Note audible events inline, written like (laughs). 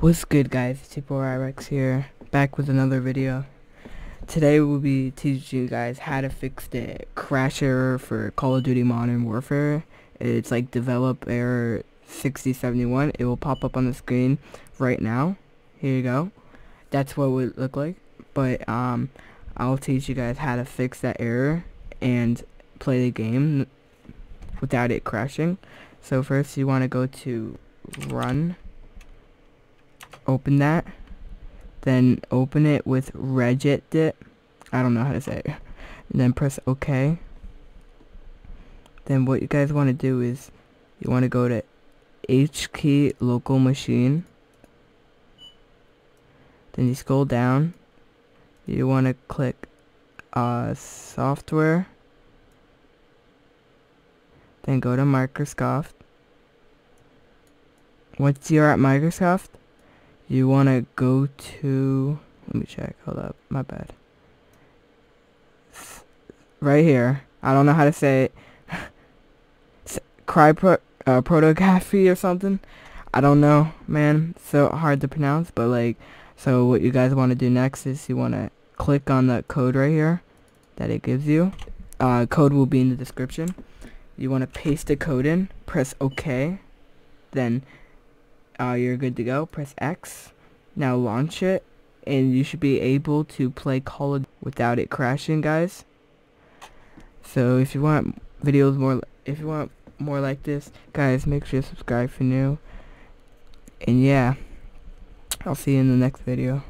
What's good guys, it's your boy here, back with another video. Today we'll be teaching you guys how to fix the crash error for Call of Duty Modern Warfare. It's like develop error 6071. It will pop up on the screen right now. Here you go. That's what it would look like. But um, I'll teach you guys how to fix that error and play the game without it crashing. So first you want to go to run open that then open it with regedit I don't know how to say it and then press OK then what you guys want to do is you want to go to H key local machine then you scroll down you want to click uh, software. Then go to Microsoft. Once you're at Microsoft you want to go to let me check hold up my bad. Right here. I don't know how to say it. (laughs) Cry pro uh, or something I don't know man so hard to pronounce but like so what you guys want to do next is you want to click on the code right here that it gives you uh, code will be in the description you want to paste the code in press OK then uh, you're good to go. Press X. Now launch it, and you should be able to play Call of without it crashing, guys. So if you want videos more, if you want more like this, guys, make sure you subscribe for new. And yeah, I'll see you in the next video.